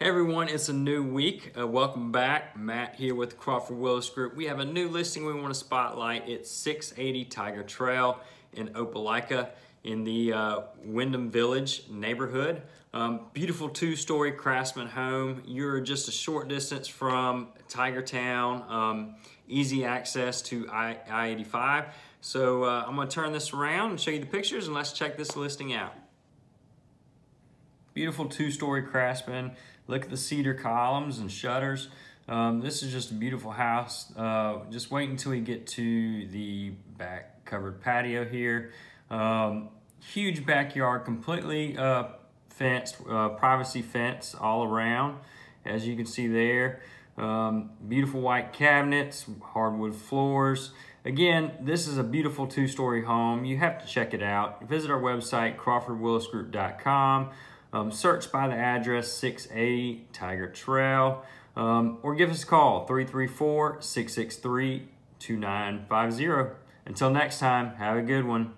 Hey everyone, it's a new week. Uh, welcome back. Matt here with Crawford Willis Group. We have a new listing we want to spotlight. It's 680 Tiger Trail in Opelika in the uh, Wyndham Village neighborhood. Um, beautiful two-story craftsman home. You're just a short distance from Tiger Town. Um, easy access to I-85. so uh, I'm going to turn this around and show you the pictures and let's check this listing out. Beautiful two-story craftsman. Look at the cedar columns and shutters. Um, this is just a beautiful house. Uh, just wait until we get to the back covered patio here. Um, huge backyard, completely uh, fenced, uh, privacy fence all around, as you can see there. Um, beautiful white cabinets, hardwood floors. Again, this is a beautiful two-story home. You have to check it out. Visit our website, crawfordwillisgroup.com. Um, search by the address 680 Tiger Trail um, or give us a call 334 663 2950. Until next time, have a good one.